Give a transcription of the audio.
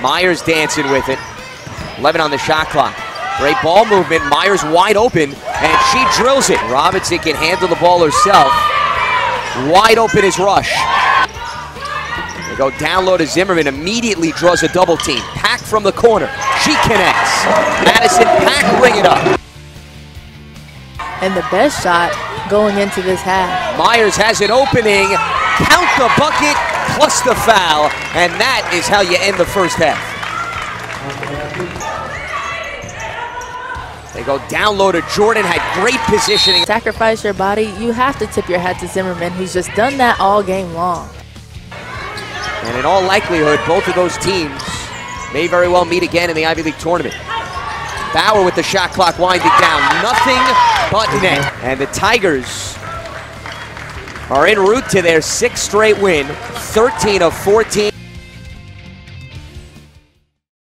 Myers dancing with it. 11 on the shot clock. Great ball movement. Myers wide open, and she drills it. Robinson can handle the ball herself. Wide open is Rush. They go down low to Zimmerman, immediately draws a double team. Pack from the corner. She connects. Madison Pack bring it up. And the best shot going into this half. Myers has an opening. Count the bucket plus the foul. And that is how you end the first half. They go down low to Jordan, had great positioning. Sacrifice your body, you have to tip your hat to Zimmerman, who's just done that all game long. And in all likelihood, both of those teams may very well meet again in the Ivy League tournament. Bauer with the shot clock winding down. Nothing but net. And the Tigers are en route to their sixth straight win, 13 of 14